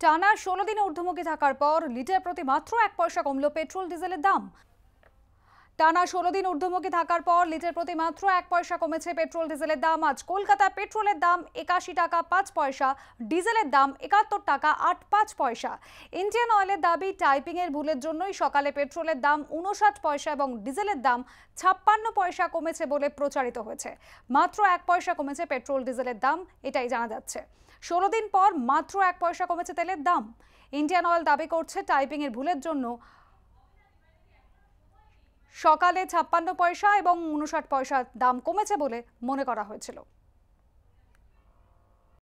টানা ষোলো দিনে ঊর্ধ্বমুখী থাকার পর লিটার প্রতি মাত্র এক পয়সা কমল পেট্রোল, ডিজেলের দাম। টানা ষোলো দিন ঊর্ধ্বমুখী থাকার পর লিটার প্রতি মাত্র এক পয়সা কমেছে পেট্রোল, ডিজেলের দাম। আজ কলকাতা পেট্রোলের দাম একাশি টাকা পাঁচ পয়সা, ডিজেলের দাম একাত্তর টাকা আট পাঁচ পয়সা। ইন্ডিয়ান অয়েলের দাবি টাইপিংয়ের ভুলের জন্যই সকালে পেট্রোলের দাম উনষাট পয়সা এবং ডিজেলের দাম ছাপ্পান্ন পয়সা কমেছে বলে প্রচারিত হয়েছে। মাত্র এক পয়সা কমেছে পেট্রোল, ডিজেলের দাম, এটাই জানা যাচ্ছে। ষোলো দিন পর মাত্র এক পয়সা কমেছে তেলের দাম। ইন্ডিয়ান অয়েল দাবি করছে টাইপিং এর ভুলের জন্য সকালে ছাপ্পান্ন পয়সা এবং উনষাট পয়সা দাম কমেছে বলে মনে করা হয়েছিল।